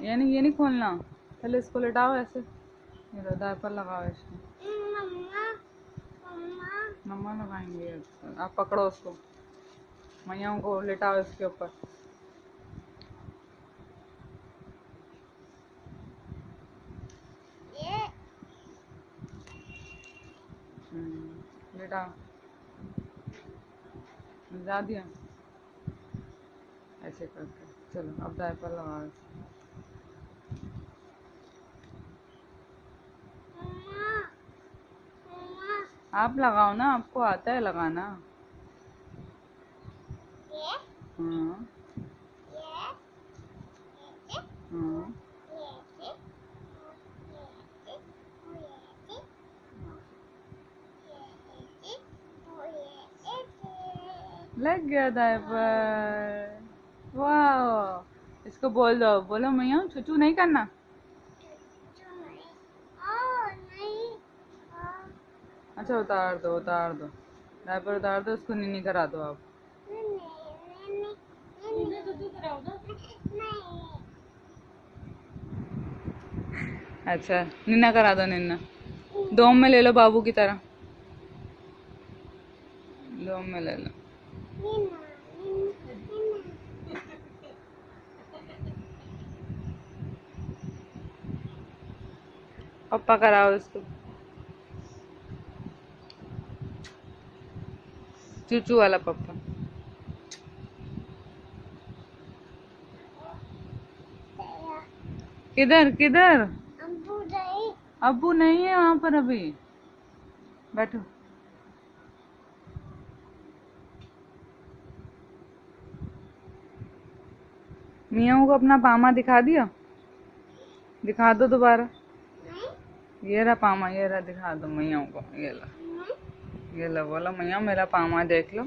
ये नहीं ये नहीं खोलना। पहले इसको लेटाओ ऐसे। ये लो डायपर लगाओ इसमें मम्मा लगाएँगे आप पकड़ो उसको मैया को लेटाओ इसके ऊपर। हम्म, लेटाओ। ऐसे करके। चलो अब डायपर लगाओ इसको। मम्मा मम्मा आप लगाओ ना आपको आता है लगाना। ये हाँ। ये हाँ। लग गया डायपर वाह। इसको बोल दो। बोलो मैया छुचू नहीं करना? अच्छा उतार दो उतार दो। डायपर उतार दो, उसको नीनी करा दो आप। अच्छा निन्ना करा दो, निन्ना। दोम में ले लो बाबू की तरह। दोम में ले लो। पप्पा कराओ उसको चूचू वाला पप्पा किधर किधर? अब्बू नहीं। है वहाँ पर अभी। बैठो। मियाँ को अपना पामा दिखा दिया? दिखा दो दोबारा। ये रहा पामा ये रहा दिखा दो मैया को ये ला। ये लो बोला मैया मेरा पामा देख लो।